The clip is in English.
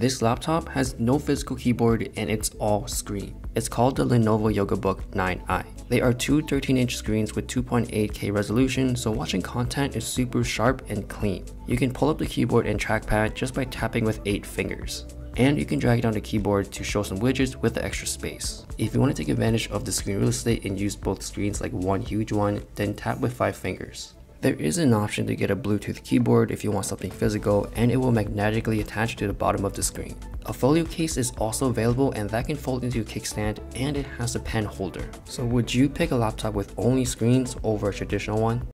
This laptop has no physical keyboard and it's all screen. It's called the Lenovo YogaBook 9i. They are two 13-inch screens with 2.8K resolution, so watching content is super sharp and clean. You can pull up the keyboard and trackpad just by tapping with 8 fingers and you can drag it on the keyboard to show some widgets with the extra space. If you want to take advantage of the screen real estate and use both screens like one huge one, then tap with 5 fingers. There is an option to get a Bluetooth keyboard if you want something physical and it will magnetically attach to the bottom of the screen. A folio case is also available and that can fold into a kickstand and it has a pen holder. So would you pick a laptop with only screens over a traditional one?